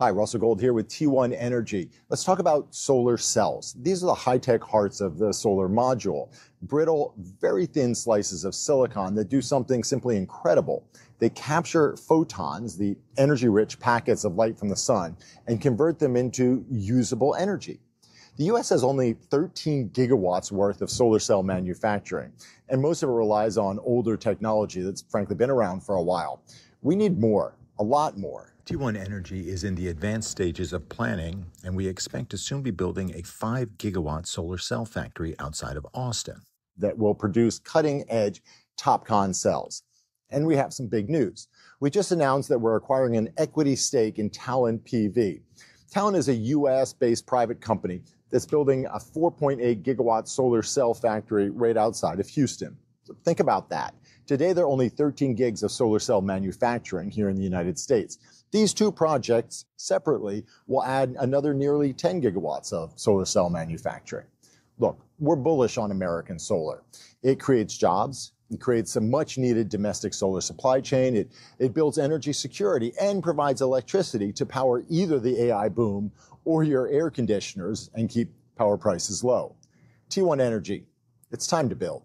Hi, Russell Gold here with T1 Energy. Let's talk about solar cells. These are the high-tech hearts of the solar module. Brittle, very thin slices of silicon that do something simply incredible. They capture photons, the energy-rich packets of light from the sun, and convert them into usable energy. The US has only 13 gigawatts worth of solar cell manufacturing, and most of it relies on older technology that's frankly been around for a while. We need more, a lot more. T1 Energy is in the advanced stages of planning, and we expect to soon be building a 5 gigawatt solar cell factory outside of Austin. That will produce cutting edge TOPCon cells. And we have some big news. We just announced that we're acquiring an equity stake in Talon PV. Talon is a US based private company that's building a 4.8 gigawatt solar cell factory right outside of Houston. So think about that. Today, there are only 13 gigs of solar cell manufacturing here in the United States. These two projects separately will add another nearly 10 gigawatts of solar cell manufacturing. Look, we're bullish on American solar. It creates jobs. It creates a much needed domestic solar supply chain. It, it builds energy security and provides electricity to power either the AI boom or your air conditioners and keep power prices low. T1 Energy, it's time to build.